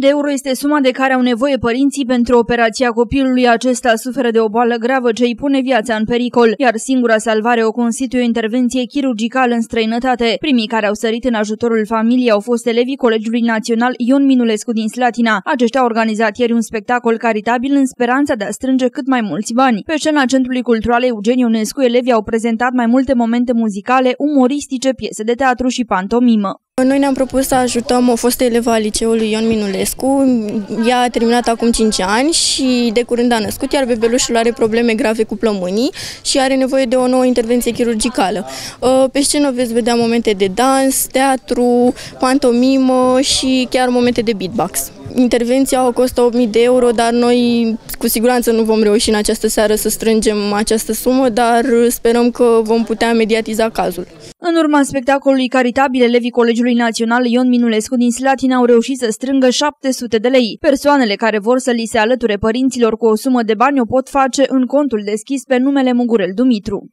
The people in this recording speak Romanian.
de euro este suma de care au nevoie părinții pentru operația copilului. Acesta suferă de o boală gravă ce îi pune viața în pericol, iar singura salvare o constituie o intervenție chirurgicală în străinătate. Primii care au sărit în ajutorul familiei au fost elevii Colegiului Național Ion Minulescu din Slatina. Aceștia au organizat ieri un spectacol caritabil în speranța de a strânge cât mai mulți bani. Pe scena Centrului Cultural Eugen Ionescu, elevii au prezentat mai multe momente muzicale, umoristice, piese de teatru și pantomimă. Noi ne-am propus să ajutăm o fostă elevă a liceului Ion Minulescu. Ea a terminat acum 5 ani și de curând a născut, iar bebelușul are probleme grave cu plămânii și are nevoie de o nouă intervenție chirurgicală. Uh, pe scenă veți vedea momente de dans, teatru, pantomimă și chiar momente de beatbox. Intervenția o costă 8.000 de euro, dar noi cu siguranță nu vom reuși în această seară să strângem această sumă, dar sperăm că vom putea mediatiza cazul. În urma spectacolului caritabil, elevii Colegiului Național Ion Minulescu din Slatina au reușit să strângă 700 de lei. Persoanele care vor să li se alăture părinților cu o sumă de bani o pot face în contul deschis pe numele Mugurel Dumitru.